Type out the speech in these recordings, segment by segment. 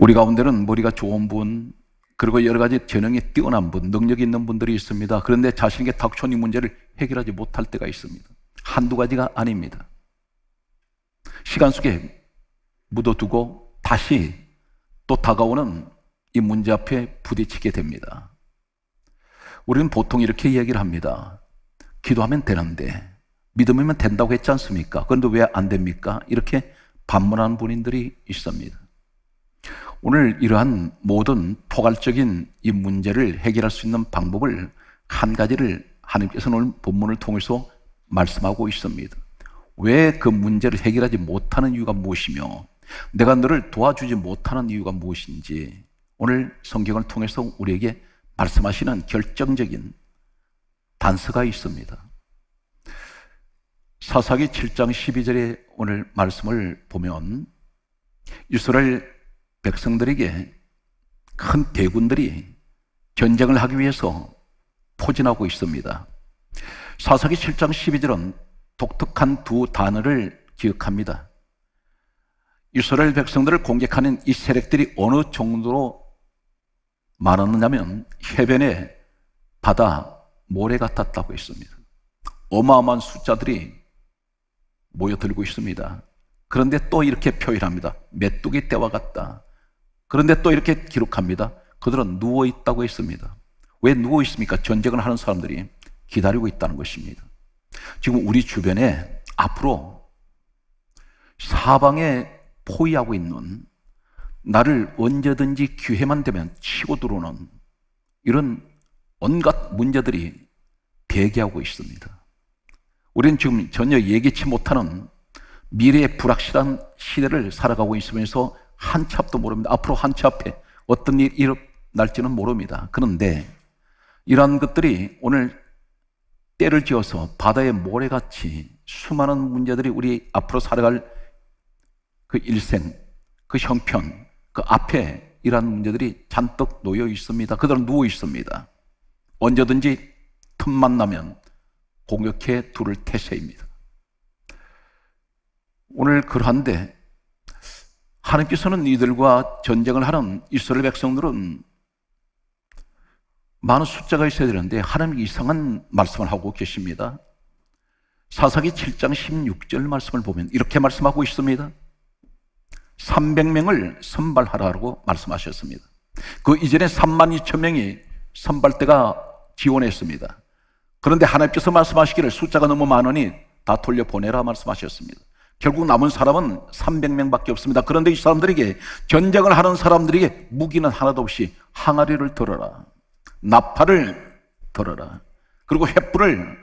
우리 가운데는 머리가 좋은 분, 그리고 여러 가지 재능이 뛰어난 분, 능력이 있는 분들이 있습니다. 그런데 자신에게 닥쳐온 이 문제를 해결하지 못할 때가 있습니다. 한두 가지가 아닙니다. 시간 속에 묻어두고 다시 또 다가오는 이 문제 앞에 부딪히게 됩니다. 우리는 보통 이렇게 이야기를 합니다. 기도하면 되는데, 믿으면 된다고 했지 않습니까? 그런데 왜 안 됩니까? 이렇게 반문하는 분들이 있습니다. 오늘 이러한 모든 포괄적인 이 문제를 해결할 수 있는 방법을 한 가지를 하나님께서 오늘 본문을 통해서 말씀하고 있습니다. 왜 그 문제를 해결하지 못하는 이유가 무엇이며 내가 너를 도와주지 못하는 이유가 무엇인지 오늘 성경을 통해서 우리에게 말씀하시는 결정적인 단서가 있습니다. 사사기 7장 12절에 오늘 말씀을 보면 이스라엘 백성들에게 큰 대군들이 전쟁을 하기 위해서 포진하고 있습니다. 사사기 7장 12절은 독특한 두 단어를 기억합니다. 이스라엘 백성들을 공격하는 이 세력들이 어느 정도로 많았느냐면 해변에 바다 모래 같았다고 했습니다. 어마어마한 숫자들이 모여들고 있습니다. 그런데 또 이렇게 표현합니다. 메뚜기 때와 같다. 그런데 또 이렇게 기록합니다. 그들은 누워 있다고 했습니다. 왜 누워 있습니까? 전쟁을 하는 사람들이 기다리고 있다는 것입니다. 지금 우리 주변에 앞으로 사방에 포위하고 있는 나를 언제든지 기회만 되면 치고 들어오는 이런 온갖 문제들이 대기하고 있습니다. 우리는 지금 전혀 예기치 못하는 미래의 불확실한 시대를 살아가고 있으면서 한 치 앞도 모릅니다. 앞으로 한 치 앞에 어떤 일이 일어날지는 모릅니다. 그런데 이러한 것들이 오늘 때를 지어서 바다의 모래같이 수많은 문제들이 우리 앞으로 살아갈 그 일생, 그 형편, 그 앞에 이러한 문제들이 잔뜩 놓여 있습니다. 그들은 누워 있습니다. 언제든지 틈만 나면 공격해 둘을 태세입니다. 오늘 그러한데 하나님께서는 이들과 전쟁을 하는 이스라엘 백성들은 많은 숫자가 있어야 되는데 하나님 이상한 말씀을 하고 계십니다. 사사기 7장 16절 말씀을 보면 이렇게 말씀하고 있습니다. 300명을 선발하라고 말씀하셨습니다. 그 이전에 3만 2천 명이 선발대가 지원했습니다. 그런데 하나님께서 말씀하시기를 숫자가 너무 많으니 다 돌려보내라 말씀하셨습니다. 결국 남은 사람은 300명밖에 없습니다. 그런데 이 사람들에게 전쟁을 하는 사람들에게 무기는 하나도 없이 항아리를 들어라. 나팔을 들어라. 그리고 횃불을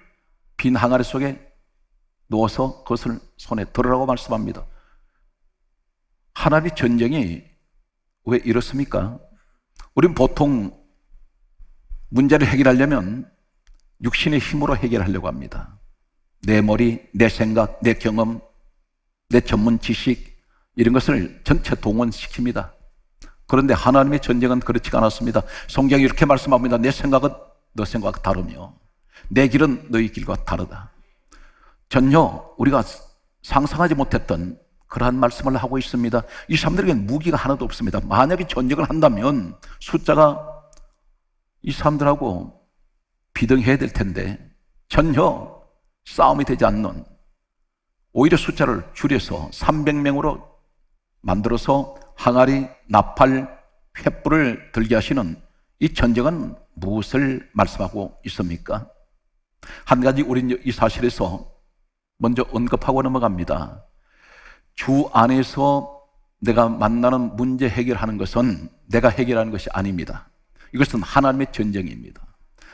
빈 항아리 속에 넣어서 그것을 손에 들으라고 말씀합니다. 하나님 전쟁이 왜 이렇습니까? 우린 보통 문제를 해결하려면 육신의 힘으로 해결하려고 합니다. 내 머리, 내 생각, 내 경험, 내 전문 지식 이런 것을 전체 동원시킵니다. 그런데 하나님의 전쟁은 그렇지가 않았습니다. 성경이 이렇게 말씀합니다. 내 생각은 너 생각 다르며 내 길은 너희 길과 다르다. 전혀 우리가 상상하지 못했던 그러한 말씀을 하고 있습니다. 이 사람들에게는 무기가 하나도 없습니다. 만약에 전쟁을 한다면 숫자가 이 사람들하고 비등해야 될 텐데 전혀 싸움이 되지 않는 오히려 숫자를 줄여서 300명으로 만들어서 항아리, 나팔, 횃불을 들게 하시는 이 전쟁은 무엇을 말씀하고 있습니까? 한 가지 우리는 이 사실에서 먼저 언급하고 넘어갑니다. 주 안에서 내가 만나는 문제 해결하는 것은 내가 해결하는 것이 아닙니다. 이것은 하나님의 전쟁입니다.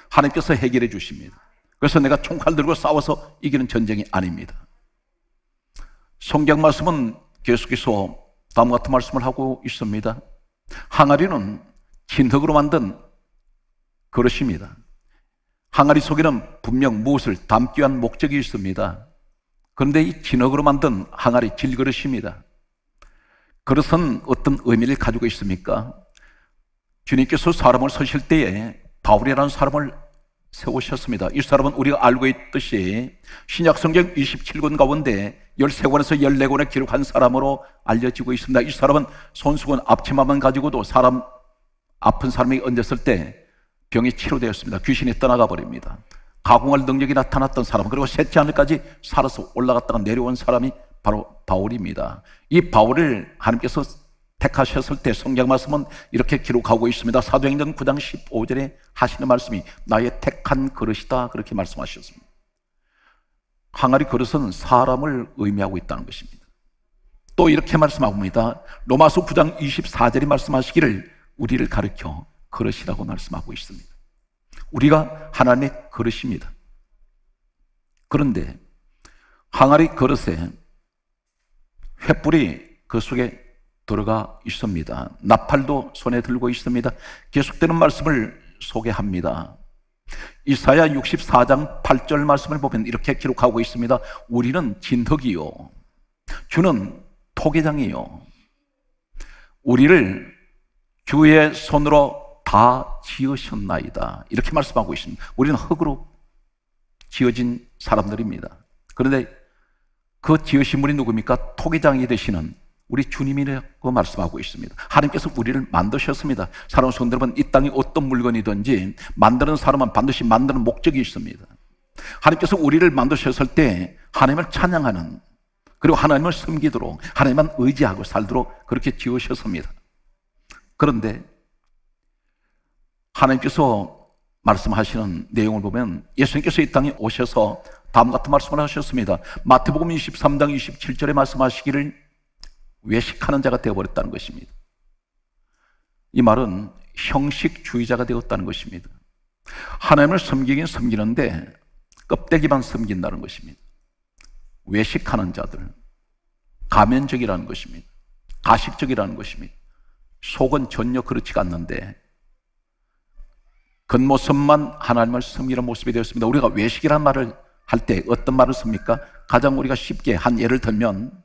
하나님께서 해결해 주십니다. 그래서 내가 총칼 들고 싸워서 이기는 전쟁이 아닙니다. 성경 말씀은 계속해서 다음 같은 말씀을 하고 있습니다. 항아리는 진흙으로 만든 그릇입니다. 항아리 속에는 분명 무엇을 담기 위한 목적이 있습니다. 그런데 이 진흙으로 만든 항아리 질그릇입니다. 그릇은 어떤 의미를 가지고 있습니까? 주님께서 사람을 서실 때에 바울이라는 사람을 세우셨습니다. 이 사람은 우리가 알고 있듯이 신약 성경 27권 가운데 13권에서 14권에 기록한 사람으로 알려지고 있습니다. 이 사람은 손수건 앞치마만 가지고도 사람 아픈 사람이 얹었을 때 병이 치료되었습니다. 귀신이 떠나가 버립니다. 가공할 능력이 나타났던 사람 그리고 셋째 하늘까지 살아서 올라갔다가 내려온 사람이 바로 바울입니다. 이 바울을 하나님께서 택하셨을 때 성경 말씀은 이렇게 기록하고 있습니다. 사도행전 9장 15절에 하시는 말씀이 나의 택한 그릇이다 그렇게 말씀하셨습니다. 항아리 그릇은 사람을 의미하고 있다는 것입니다. 또 이렇게 말씀합니다. 로마서 9장 24절에 말씀하시기를 우리를 가르켜 그릇이라고 말씀하고 있습니다. 우리가 하나님의 그릇입니다. 그런데 항아리 그릇에 횃불이 그 속에 들어가 있습니다. 나팔도 손에 들고 있습니다. 계속되는 말씀을 소개합니다. 이사야 64장 8절 말씀을 보면 이렇게 기록하고 있습니다. 우리는 진흙이요. 주는 토기장이요. 우리를 주의 손으로 다 지으셨나이다. 이렇게 말씀하고 있습니다. 우리는 흙으로 지어진 사람들입니다. 그런데 그 지으신 분이 누굽니까? 토기장이 되시는 우리 주님이라고 말씀하고 있습니다. 하나님께서 우리를 만드셨습니다. 사랑하는 성도 여러분, 이 땅이 어떤 물건이든지 만드는 사람은 반드시 만드는 목적이 있습니다. 하나님께서 우리를 만드셨을 때 하나님을 찬양하는 그리고 하나님을 섬기도록 하나님만 의지하고 살도록 그렇게 지으셨습니다. 그런데 하나님께서 말씀하시는 내용을 보면 예수님께서 이 땅에 오셔서 다음 같은 말씀을 하셨습니다. 마태복음 23장 27절에 말씀하시기를 외식하는 자가 되어버렸다는 것입니다. 이 말은 형식주의자가 되었다는 것입니다. 하나님을 섬기긴 섬기는데 껍데기만 섬긴다는 것입니다. 외식하는 자들, 가면적이라는 것입니다. 가식적이라는 것입니다. 속은 전혀 그렇지가 않는데 겉모습만 하나님을 섬기는 모습이 되었습니다. 우리가 외식이란 말을 할 때 어떤 말을 씁니까? 가장 우리가 쉽게 한 예를 들면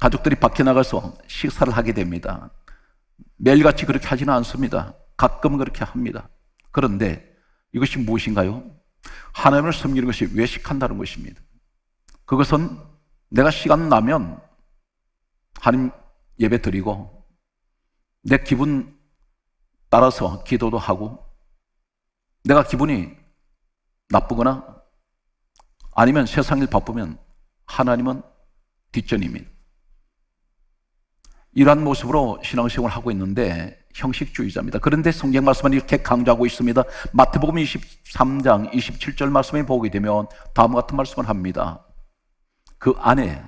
가족들이 밖에 나가서 식사를 하게 됩니다. 매일같이 그렇게 하지는 않습니다. 가끔 그렇게 합니다. 그런데 이것이 무엇인가요? 하나님을 섬기는 것이 외식한다는 것입니다. 그것은 내가 시간 나면 하나님 예배 드리고 내 기분 따라서 기도도 하고 내가 기분이 나쁘거나 아니면 세상 일 바쁘면 하나님은 뒷전입니다. 이러한 모습으로 신앙생활을 하고 있는데 형식주의자입니다. 그런데 성경 말씀은 이렇게 강조하고 있습니다. 마태복음 23장 27절 말씀에 보게 되면 다음과 같은 말씀을 합니다. 그 안에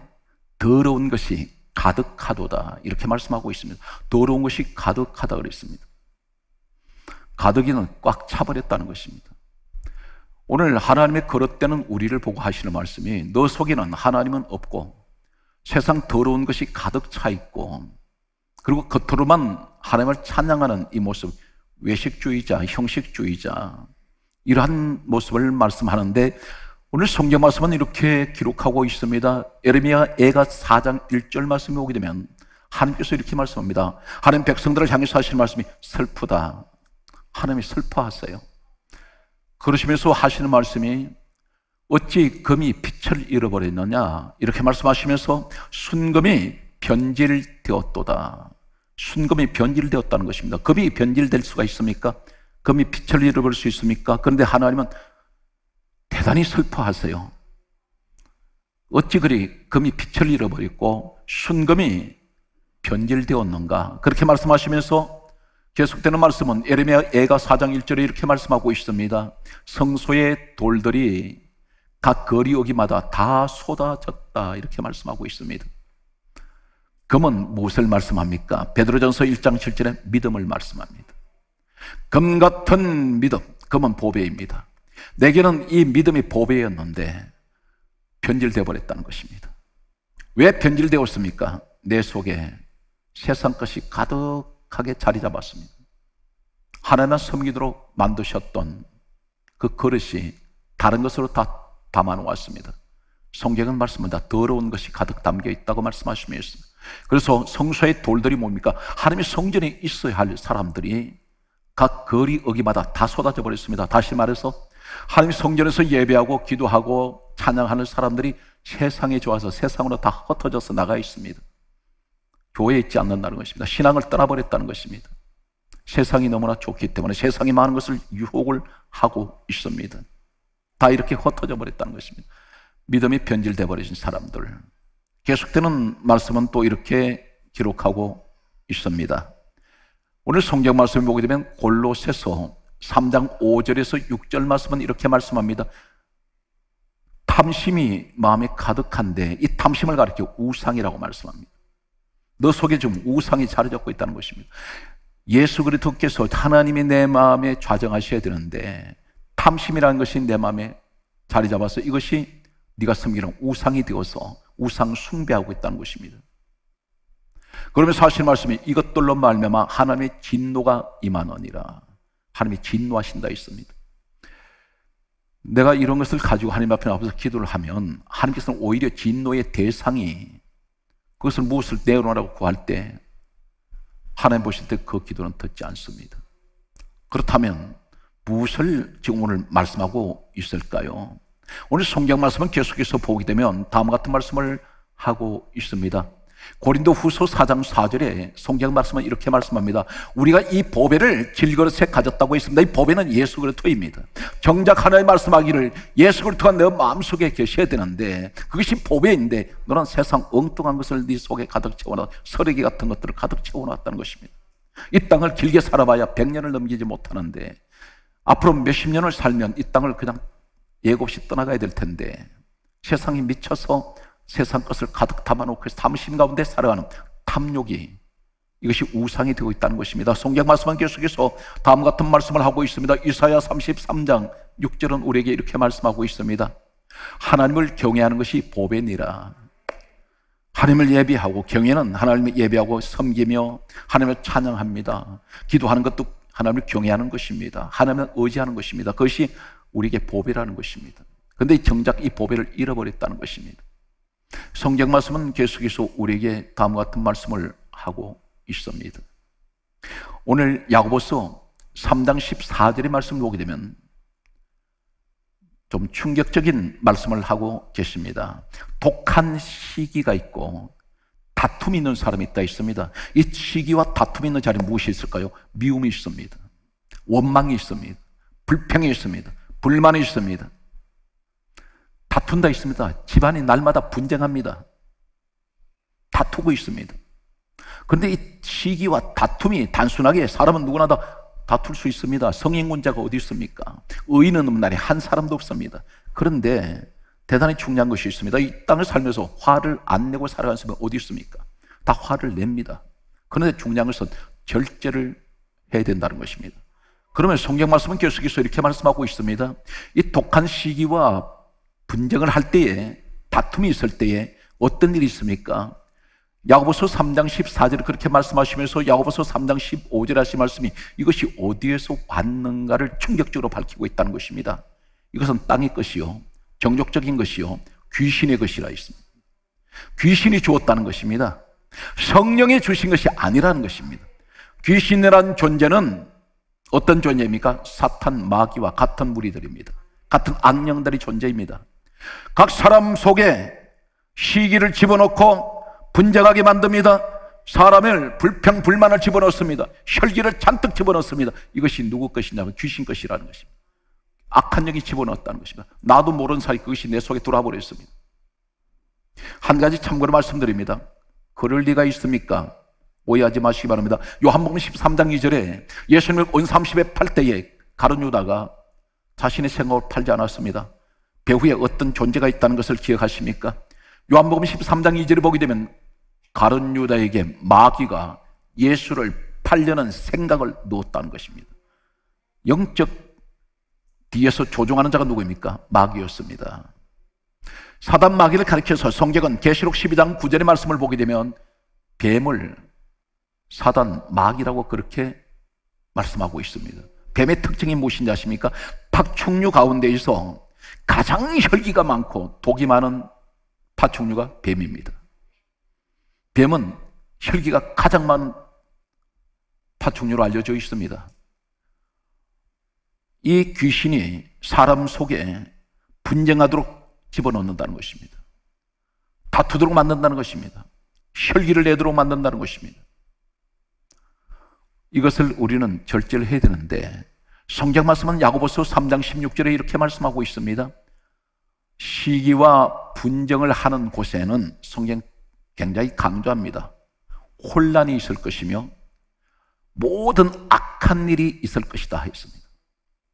더러운 것이 가득하도다. 이렇게 말씀하고 있습니다. 더러운 것이 가득하다 그랬습니다. 가득이는 꽉 차버렸다는 것입니다. 오늘 하나님의 거릇되는 우리를 보고 하시는 말씀이 너 속에는 하나님은 없고 세상 더러운 것이 가득 차 있고 그리고 겉으로만 하나님을 찬양하는 이 모습 외식주의자, 형식주의자 이러한 모습을 말씀하는데 오늘 성경 말씀은 이렇게 기록하고 있습니다. 에르미야 애가 4장 1절 말씀이 오게 되면 하나님께서 이렇게 말씀합니다. 하나님 백성들을 향해서 하시는 말씀이 슬프다. 하나님이 슬퍼하세요. 그러시면서 하시는 말씀이 어찌 금이 빛을 잃어버렸느냐 이렇게 말씀하시면서 순금이 변질되었도다. 순금이 변질되었다는 것입니다. 금이 변질될 수가 있습니까? 금이 빛을 잃어버릴 수 있습니까? 그런데 하나님은 대단히 슬퍼하세요. 어찌 그리 금이 빛을 잃어버렸고 순금이 변질되었는가? 그렇게 말씀하시면서 계속되는 말씀은 에레미야 애가 4장 1절에 이렇게 말씀하고 있습니다. 성소의 돌들이 각 거리 오기마다 다 쏟아졌다 이렇게 말씀하고 있습니다. 금은 무엇을 말씀합니까? 베드로전서 1장 7절에 믿음을 말씀합니다. 금 같은 믿음, 금은 보배입니다. 내게는 이 믿음이 보배였는데 변질되어 버렸다는 것입니다. 왜 변질되었습니까? 내 속에 세상 것이 가득하게 자리 잡았습니다. 하나님 섬기도록 만드셨던 그 그릇이 다른 것으로 다 담아놓았습니다. 성경은 말씀합니다. 더러운 것이 가득 담겨 있다고 말씀하시면서 그래서 성소의 돌들이 뭡니까? 하나님의 성전에 있어야 할 사람들이 각 거리 어기마다 다 쏟아져 버렸습니다. 다시 말해서 하나님 성전에서 예배하고 기도하고 찬양하는 사람들이 세상에 좋아서 세상으로 다 흩어져서 나가 있습니다. 교회에 있지 않는다는 것입니다. 신앙을 떠나버렸다는 것입니다. 세상이 너무나 좋기 때문에 세상이 많은 것을 유혹을 하고 있습니다. 다 이렇게 흩어져 버렸다는 것입니다. 믿음이 변질돼 버리신 사람들. 계속되는 말씀은 또 이렇게 기록하고 있습니다. 오늘 성경 말씀을 보게 되면 골로새서 3장 5절에서 6절 말씀은 이렇게 말씀합니다. 탐심이 마음에 가득한데 이 탐심을 가리켜 우상이라고 말씀합니다. 너 속에 좀 우상이 자리 잡고 있다는 것입니다. 예수 그리스도께서 하나님이 내 마음에 좌정하셔야 되는데 탐심이라는 것이 내 마음에 자리 잡아서 이것이 네가 섬기는 우상이 되어서 우상 숭배하고 있다는 것입니다. 그러면 사실 말씀이 이것들로 말미암아 하나님의 진노가 임하느니라. 하나님이 진노하신다 있습니다. 내가 이런 것을 가지고 하나님 앞에 나와서 기도를 하면 하나님께서는 오히려 진노의 대상이 그것을 무엇을 내어놓으라고 구할 때 하나님 보실 때 그 기도는 듣지 않습니다. 그렇다면 무엇을 지금 오늘 말씀하고 있을까요? 오늘 성경 말씀은 계속해서 보게 되면 다음 같은 말씀을 하고 있습니다. 고린도 후서 4장 4절에 성경 말씀은 이렇게 말씀합니다. 우리가 이 보배를 질그릇에 가졌다고 했습니다. 이 보배는 예수 그리스도입니다. 정작 하나님 말씀하기를 예수 그리스도가 너 마음속에 계셔야 되는데 그것이 보배인데 너는 세상 엉뚱한 것을 네 속에 가득 채워놔 서리기 같은 것들을 가득 채워놨다는 것입니다. 이 땅을 길게 살아봐야 100년을 넘기지 못하는데 앞으로 몇십 년을 살면 이 땅을 그냥 예고 없이 떠나가야 될 텐데 세상이 미쳐서 세상 것을 가득 담아놓고 탐심 가운데 살아가는 탐욕이 이것이 우상이 되고 있다는 것입니다. 성경 말씀은 계속해서 다음 같은 말씀을 하고 있습니다. 이사야 33장 6절은 우리에게 이렇게 말씀하고 있습니다. 하나님을 경외하는 것이 보배니라. 하나님을 예배하고 경외는 하나님을 예배하고 섬기며 하나님을 찬양합니다. 기도하는 것도 하나님을 경외하는 것입니다. 하나님을 의지하는 것입니다. 그것이 우리에게 보배라는 것입니다. 그런데 정작 이 보배를 잃어버렸다는 것입니다. 성경 말씀은 계속해서 우리에게 다음과 같은 말씀을 하고 있습니다. 오늘 야고보서 3장 14절의 말씀을 보게 되면 좀 충격적인 말씀을 하고 계십니다. 독한 시기가 있고 다툼이 있는 사람이 있다 있습니다. 이 시기와 다툼이 있는 자리에 무엇이 있을까요? 미움이 있습니다. 원망이 있습니다. 불평이 있습니다. 불만이 있습니다. 다툰다 있습니다. 집안이 날마다 분쟁합니다. 다투고 있습니다. 그런데 이 시기와 다툼이 단순하게 사람은 누구나 다 다툴 수 있습니다. 성인군자가 어디 있습니까? 의인은 날에 한 사람도 없습니다. 그런데 대단히 중요한 것이 있습니다. 이 땅을 살면서 화를 안 내고 살아가는 사람이 어디 있습니까? 다 화를 냅니다. 그런데 중요한 것은 절제를 해야 된다는 것입니다. 그러면 성경 말씀은 계속해서 이렇게 말씀하고 있습니다. 이 독한 시기와 분쟁을 할 때에 다툼이 있을 때에 어떤 일이 있습니까? 야고보서 3장 14절에 그렇게 말씀하시면서 야고보서 3장 15절 하신 말씀이 이것이 어디에서 왔는가를 충격적으로 밝히고 있다는 것입니다. 이것은 땅의 것이요. 정욕적인 것이요. 귀신의 것이라 있습니다. 귀신이 주었다는 것입니다. 성령이 주신 것이 아니라는 것입니다. 귀신이라는 존재는 어떤 존재입니까? 사탄, 마귀와 같은 무리들입니다. 같은 악령들의 존재입니다. 각 사람 속에 시기를 집어넣고 분쟁하게 만듭니다. 사람을 불평, 불만을 집어넣습니다. 혈기를 잔뜩 집어넣습니다. 이것이 누구 것이냐면 귀신 것이라는 것입니다. 악한 영이 집어넣었다는 것입니다. 나도 모르는 사이 그것이 내 속에 들어와 버렸습니다. 한 가지 참고로 말씀드립니다. 그럴 리가 있습니까? 오해하지 마시기 바랍니다. 요한복음 13장 2절에 예수님을 온 30에 팔 때에 가룟 유다가 자신의 생업을 팔지 않았습니다. 배후에 어떤 존재가 있다는 것을 기억하십니까? 요한복음 13장 2절을 보게 되면 가론 유다에게 마귀가 예수를 팔려는 생각을 놓았다는 것입니다. 영적 뒤에서 조종하는 자가 누구입니까? 마귀였습니다. 사단 마귀를 가리켜서 성경은 계시록 12장 9절의 말씀을 보게 되면 뱀을 사단 마귀라고 그렇게 말씀하고 있습니다. 뱀의 특징이 무엇인지 아십니까? 탁충류 가운데에서 가장 혈기가 많고 독이 많은 파충류가 뱀입니다. 뱀은 혈기가 가장 많은 파충류로 알려져 있습니다. 이 귀신이 사람 속에 분쟁하도록 집어넣는다는 것입니다. 다투도록 만든다는 것입니다. 혈기를 내도록 만든다는 것입니다. 이것을 우리는 절제를 해야 되는데 성경 말씀은 야고보서 3장 16절에 이렇게 말씀하고 있습니다. 시기와 분정을 하는 곳에는 성경 굉장히 강조합니다. 혼란이 있을 것이며 모든 악한 일이 있을 것이다 했습니다.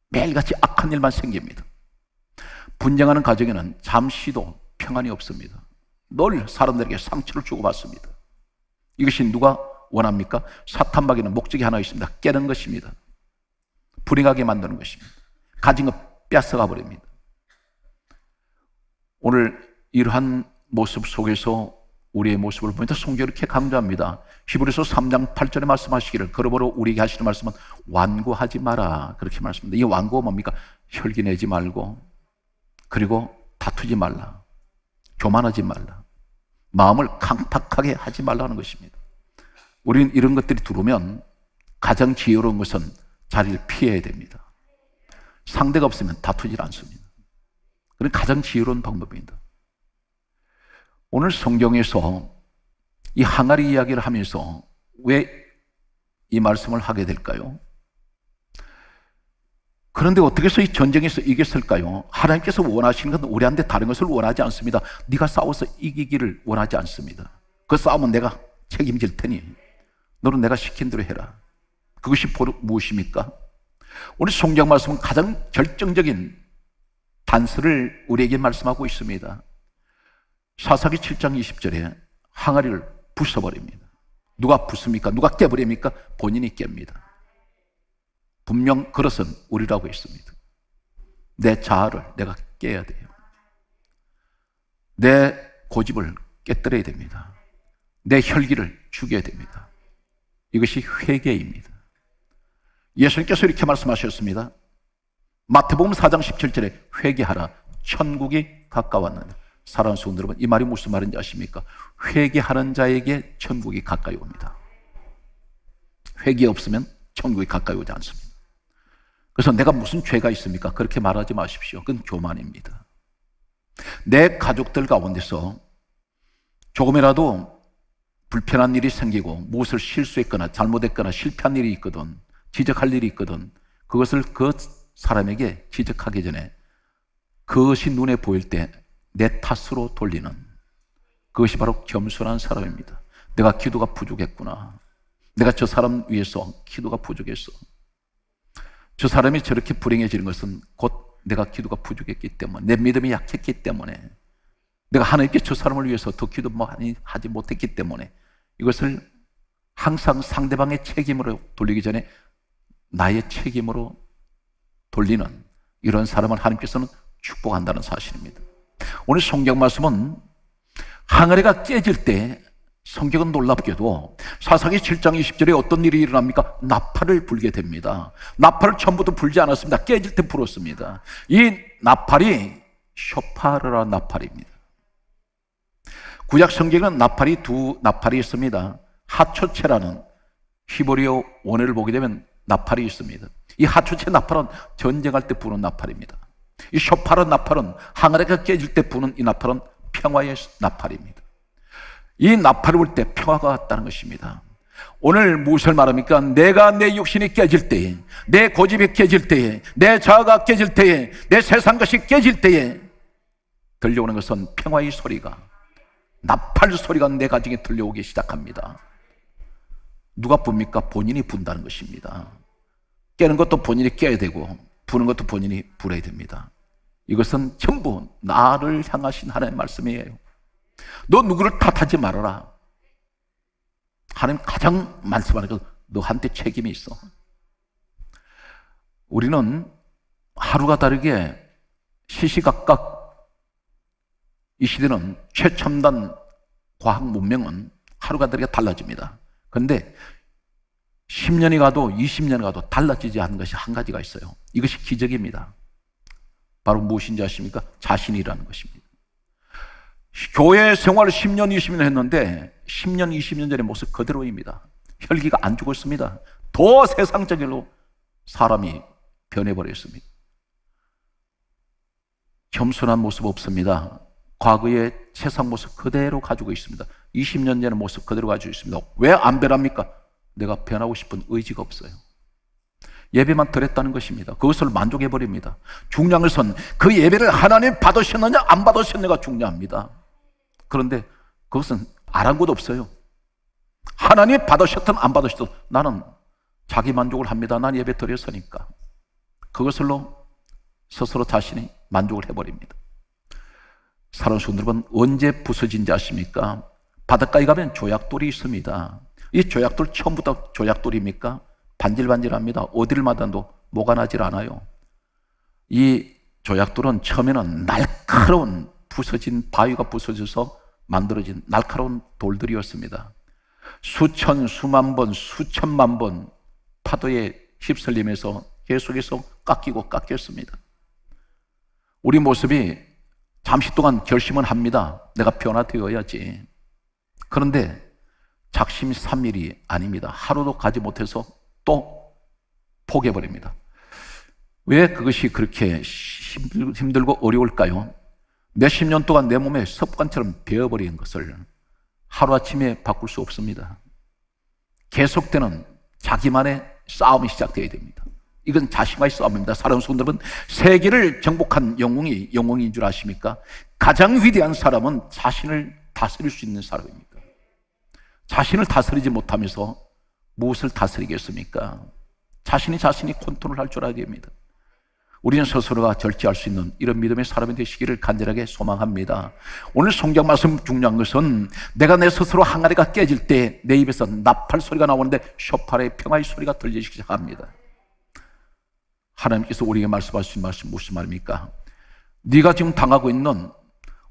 매일같이 악한 일만 생깁니다. 분쟁하는 가정에는 잠시도 평안이 없습니다. 늘 사람들에게 상처를 주고받습니다. 이것이 누가 원합니까? 사탄마귀는 목적이 하나 있습니다. 깨는 것입니다. 불행하게 만드는 것입니다. 가진 것 뺏어가 버립니다. 오늘 이러한 모습 속에서 우리의 모습을 보면서 성경 이렇게 강조합니다. 히브리서 3장 8절에 말씀하시기를 그러므로 우리에게 하시는 말씀은 완고하지 마라 그렇게 말씀합니다. 이 완고가 뭡니까? 혈기 내지 말고 그리고 다투지 말라. 교만하지 말라. 마음을 강팍하게 하지 말라는 것입니다. 우리는 이런 것들이 들어오면 가장 지혜로운 것은 자리를 피해야 됩니다. 상대가 없으면 다투질 않습니다. 그런 가장 지혜로운 방법입니다. 오늘 성경에서 이 항아리 이야기를 하면서 왜 이 말씀을 하게 될까요? 그런데 어떻게 해서 이 전쟁에서 이겼을까요? 하나님께서 원하시는 건 우리한테 다른 것을 원하지 않습니다. 네가 싸워서 이기기를 원하지 않습니다. 그 싸움은 내가 책임질 테니 너는 내가 시킨 대로 해라. 그것이 무엇입니까? 오늘 성경 말씀은 가장 결정적인 단서를 우리에게 말씀하고 있습니다. 사사기 7장 20절에 항아리를 부숴버립니다. 누가 부숩니까? 누가 깨버립니까? 본인이 깹니다. 분명 그것은 우리라고 했습니다. 내 자아를 내가 깨야 돼요. 내 고집을 깨뜨려야 됩니다. 내 혈기를 죽여야 됩니다. 이것이 회개입니다. 예수님께서 이렇게 말씀하셨습니다. 마태복음 4장 17절에 회개하라. 천국이 가까웠느냐. 사랑하는 성도 여러분, 이 말이 무슨 말인지 아십니까? 회개하는 자에게 천국이 가까이 옵니다. 회개 없으면 천국이 가까이 오지 않습니다. 그래서 내가 무슨 죄가 있습니까? 그렇게 말하지 마십시오. 그건 교만입니다. 내 가족들 가운데서 조금이라도 불편한 일이 생기고 무엇을 실수했거나 잘못했거나 실패한 일이 있거든 지적할 일이 있거든 그것을 그 사람에게 지적하기 전에 그것이 눈에 보일 때 내 탓으로 돌리는 그것이 바로 겸손한 사람입니다. 내가 기도가 부족했구나. 내가 저 사람 위해서 기도가 부족했어. 저 사람이 저렇게 불행해지는 것은 곧 내가 기도가 부족했기 때문에, 내 믿음이 약했기 때문에, 내가 하나님께 저 사람을 위해서 더 기도 많이 하지 못했기 때문에 이것을 항상 상대방의 책임으로 돌리기 전에 나의 책임으로 돌리는 이런 사람을 하나님께서는 축복한다는 사실입니다. 오늘 성경 말씀은 항아리가 깨질 때 성경은 놀랍게도 사사기 7장 20절에 어떤 일이 일어납니까? 나팔을 불게 됩니다. 나팔을 처음부터 불지 않았습니다. 깨질 때 불었습니다. 이 나팔이 쇼파르라 나팔입니다. 구약 성경은 나팔이 두 나팔이 있습니다. 하초체라는 히브리어 원어를 보게 되면 나팔이 있습니다. 이 하초체 나팔은 전쟁할 때 부는 나팔입니다. 이 쇼파른 나팔은 항아리가 깨질 때 부는 이 나팔은 평화의 나팔입니다. 이 나팔을 불 때 평화가 왔다는 것입니다. 오늘 무엇을 말합니까? 내가 내 육신이 깨질 때에, 내 고집이 깨질 때에, 내 자아가 깨질 때에, 내 세상 것이 깨질 때에 들려오는 것은 평화의 소리가, 나팔 소리가 내 가정에 들려오기 시작합니다. 누가 붑니까? 본인이 분다는 것입니다. 깨는 것도 본인이 깨야 되고, 부는 것도 본인이 불어야 됩니다. 이것은 전부 나를 향하신 하나님의 말씀이에요. 너 누구를 탓하지 말아라. 하나님 가장 말씀하는 것, 너한테 책임이 있어. 우리는 하루가 다르게 시시각각 이 시대는 최첨단 과학 문명은 하루가 다르게 달라집니다. 그런데 10년이 가도 20년이 가도 달라지지 않는 것이 한 가지가 있어요. 이것이 기적입니다. 바로 무엇인지 아십니까? 자신이라는 것입니다. 교회 생활을 10년, 20년 했는데 10년, 20년 전의 모습 그대로입니다. 혈기가 안 죽었습니다. 더 세상적으로 사람이 변해버렸습니다. 겸손한 모습 없습니다. 과거의 세상 모습 그대로 가지고 있습니다. 20년 전의 모습 그대로 가지고 있습니다. 왜 안 변합니까? 내가 변하고 싶은 의지가 없어요. 예배만 드렸다는 것입니다. 그것을 만족해버립니다. 중요한 것은 그 예배를 하나님 받으셨느냐, 안 받으셨느냐가 중요합니다. 그런데 그것은 아랑곳 없어요. 하나님 받으셨든 안 받으셨든 나는 자기 만족을 합니다. 난 예배 드렸으니까. 그것을로 스스로 자신이 만족을 해버립니다. 성도 여러분, 언제 부서진지 아십니까? 바닷가에 가면 조약돌이 있습니다. 이 조약돌 처음부터 조약돌입니까? 반질반질합니다. 어디를 맞아도 뭐가 나질 않아요. 이 조약돌은 처음에는 날카로운 부서진 바위가 부서져서 만들어진 날카로운 돌들이었습니다. 수천, 수만 번, 수천만 번 파도에 휩쓸리면서 계속해서 깎이고 깎였습니다. 우리 모습이 잠시 동안 결심은 합니다. 내가 변화되어야지. 그런데 작심 삼일이 아닙니다. 하루도 가지 못해서 또 포기해버립니다. 왜 그것이 그렇게 힘들고 어려울까요? 몇십 년 동안 내 몸에 습관처럼 배어버린 것을 하루아침에 바꿀 수 없습니다. 계속되는 자기만의 싸움이 시작되어야 됩니다. 이건 자신과의 싸움입니다. 성도 여러분, 세계를 정복한 영웅이 영웅인 줄 아십니까? 가장 위대한 사람은 자신을 다스릴 수 있는 사람입니다. 자신을 다스리지 못하면서 무엇을 다스리겠습니까? 자신이 자신이 컨트롤 할 줄 알아야 됩니다. 우리는 스스로가 절제할 수 있는 이런 믿음의 사람이 되시기를 간절하게 소망합니다. 오늘 성경 말씀 중요한 것은 내가 내 스스로 항아리가 깨질 때 내 입에서 나팔 소리가 나오는데 쇼파의 평화의 소리가 들리기 시작합니다. 하나님께서 우리에게 말씀하신 말씀 무슨 말입니까? 네가 지금 당하고 있는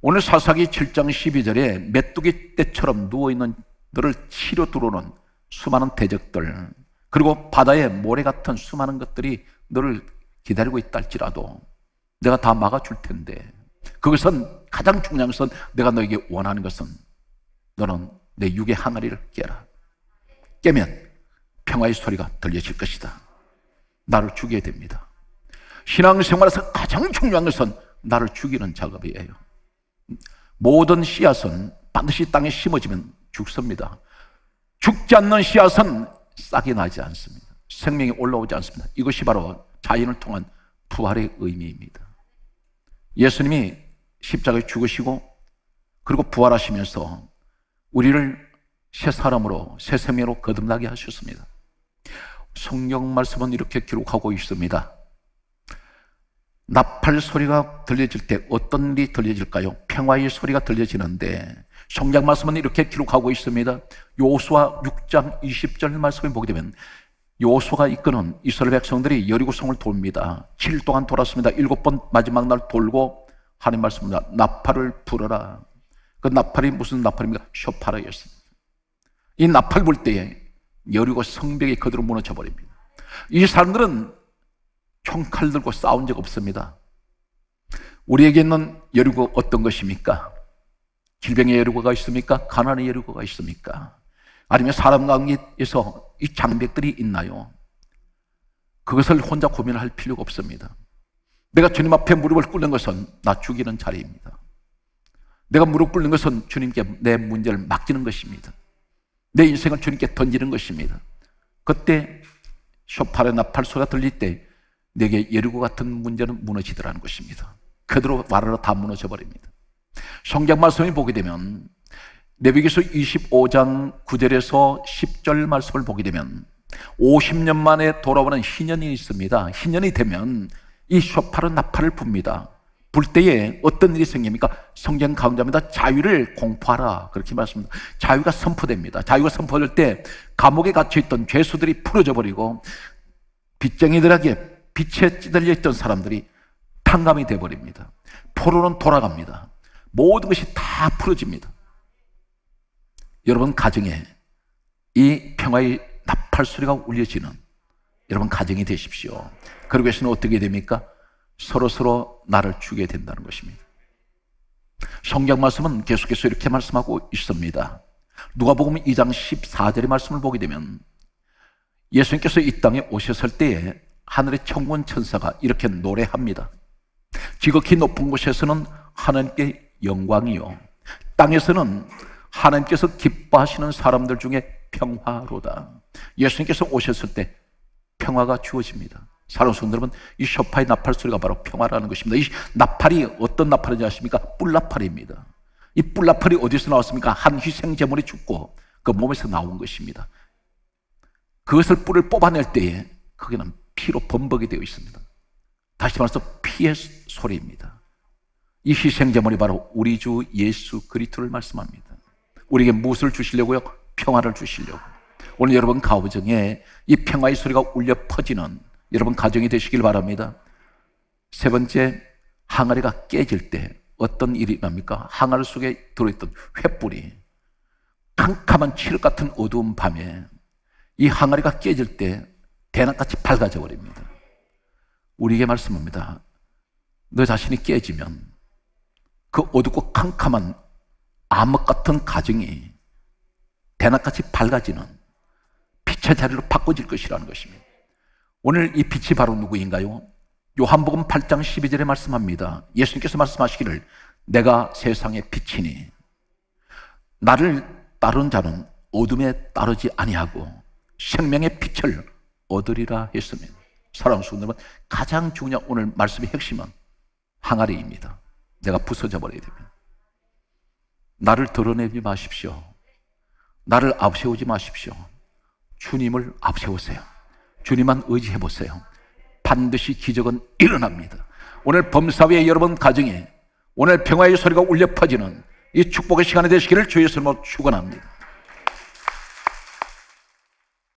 오늘 사사기 7장 12절에 메뚜기 떼처럼 누워있는 너를 치료 들어오는 수많은 대적들 그리고 바다의 모래 같은 수많은 것들이 너를 기다리고 있다 할지라도 내가 다 막아줄 텐데 그것은 가장 중요한 것은 내가 너에게 원하는 것은 너는 내 육의 항아리를 깨라. 깨면 평화의 소리가 들려질 것이다. 나를 죽여야 됩니다. 신앙생활에서 가장 중요한 것은 나를 죽이는 작업이에요. 모든 씨앗은 반드시 땅에 심어지면 죽습니다 죽지 않는 씨앗은 싹이 나지 않습니다 생명이 올라오지 않습니다 이것이 바로 자연을 통한 부활의 의미입니다. 예수님이 십자가에 죽으시고 그리고 부활하시면서 우리를 새 사람으로 새 생명으로 거듭나게 하셨습니다. 성경 말씀은 이렇게 기록하고 있습니다. 나팔 소리가 들려질 때 어떤 일이 들려질까요? 평화의 소리가 들려지는데 성경 말씀은 이렇게 기록하고 있습니다. 요수와 6장 20절 말씀을 보게 되면 요소가 이끄는 이스라엘 백성들이 여리고성을 돕니다. 7일 동안 돌았습니다. 일곱 번 마지막 날 돌고 하나님 말씀입니다. 나팔을 불어라. 그 나팔이 무슨 나팔입니까? 쇼파라였습니다. 이 나팔 불 때에 여리고 성벽이 그대로 무너져 버립니다. 이 사람들은 총칼 들고 싸운 적 없습니다. 우리에게는 여리고 어떤 것입니까? 질병의 여리고가 있습니까? 가난의 여리고가 있습니까? 아니면 사람 관계에서 이 장벽들이 있나요? 그것을 혼자 고민할 필요가 없습니다. 내가 주님 앞에 무릎을 꿇는 것은 나 죽이는 자리입니다. 내가 무릎 꿇는 것은 주님께 내 문제를 맡기는 것입니다. 내 인생을 주님께 던지는 것입니다. 그때 쇼파의 나팔 소리가 들릴 때 내게 예리고 같은 문제는 무너지더라는 것입니다. 그대로 와르르 다 무너져 버립니다. 성경 말씀을 보게 되면 레위기서 25장 9절에서 10절 말씀을 보게 되면 50년 만에 돌아오는 희년이 있습니다. 희년이 되면 이 쇼파르 나팔을 붑니다. 불 때에 어떤 일이 생깁니까? 성경 강조합니다. 자유를 공포하라. 그렇게 말씀합니다. 자유가 선포됩니다. 자유가 선포될 때 감옥에 갇혀있던 죄수들이 풀어져 버리고 빚쟁이들에게 빛에 찌들려 있던 사람들이 탕감이 돼버립니다. 포로는 돌아갑니다. 모든 것이 다 풀어집니다. 여러분 가정에 이 평화의 나팔 소리가 울려지는 여러분 가정이 되십시오. 그러고 계시는 어떻게 됩니까? 서로 서로 나를 주게 된다는 것입니다. 성경 말씀은 계속해서 이렇게 말씀하고 있습니다. 누가복음 2장 14절의 말씀을 보게 되면 예수님께서 이 땅에 오셨을 때에 하늘의 천군 천사가 이렇게 노래합니다. 지극히 높은 곳에서는 하나님께 영광이요. 땅에서는 하나님께서 기뻐하시는 사람들 중에 평화로다. 예수님께서 오셨을 때 평화가 주어집니다. 사랑하는 성도 여러분, 이 쇼파의 나팔 소리가 바로 평화라는 것입니다. 이 나팔이 어떤 나팔인지 아십니까? 뿔나팔입니다. 이 뿔나팔이 어디서 나왔습니까? 한 희생제물이 죽고 그 몸에서 나온 것입니다. 그것을 뿔을 뽑아낼 때에 거기는 피로 범벅이 되어 있습니다. 다시 말해서 피의 소리입니다. 이 희생제물이 바로 우리 주 예수 그리스도를 말씀합니다. 우리에게 무엇을 주시려고요? 평화를 주시려고. 오늘 여러분 가정에 이 평화의 소리가 울려 퍼지는 여러분 가정이 되시길 바랍니다. 세 번째, 항아리가 깨질 때 어떤 일이 납니까? 항아리 속에 들어있던 횃불이 캄캄한 칠흑 같은 어두운 밤에 이 항아리가 깨질 때 대낮같이 밝아져 버립니다. 우리에게 말씀합니다. 너 자신이 깨지면 그 어둡고 캄캄한 암흑 같은 가정이 대낮같이 밝아지는 빛의 자리로 바꿔질 것이라는 것입니다. 오늘 이 빛이 바로 누구인가요? 요한복음 8장 12절에 말씀합니다. 예수님께서 말씀하시기를 내가 세상의 빛이니 나를 따르는 자는 어둠에 따르지 아니하고 생명의 빛을 얻으리라 했으면 사랑하는 성도는 가장 중요한 오늘 말씀의 핵심은 항아리입니다. 내가 부서져 버려야 됩니다. 나를 드러내지 마십시오. 나를 앞세우지 마십시오. 주님을 앞세우세요. 주님만 의지해 보세요. 반드시 기적은 일어납니다. 오늘 범사위의 여러분 가정에 오늘 평화의 소리가 울려 퍼지는 이 축복의 시간이 되시기를 주의 이름으로 축원합니다.